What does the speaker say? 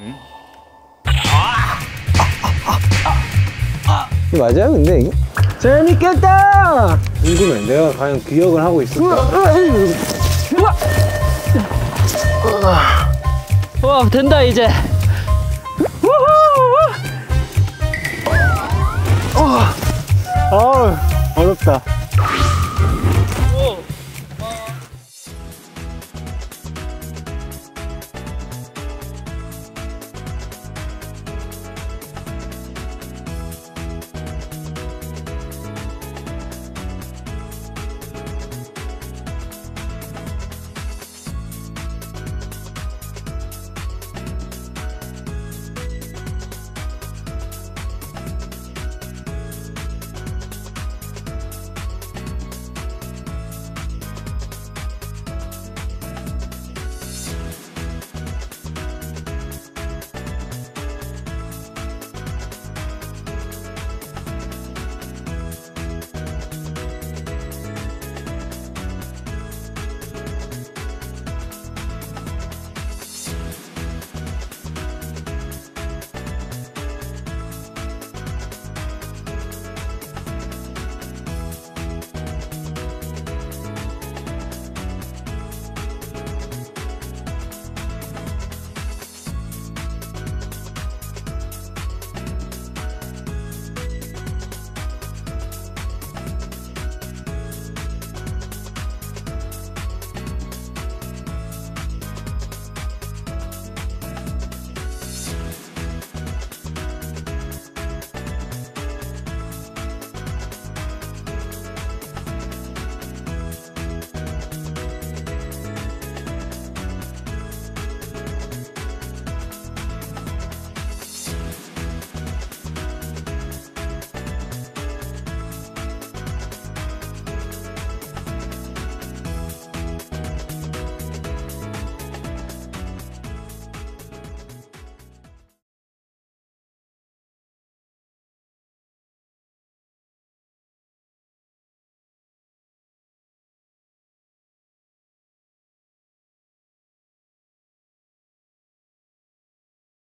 음. 이 맞아요 근데 이게? 재밌겠다! 궁금해 내가 과연 기억을 하고 있을까? 와 된다 이제 아우 어렵다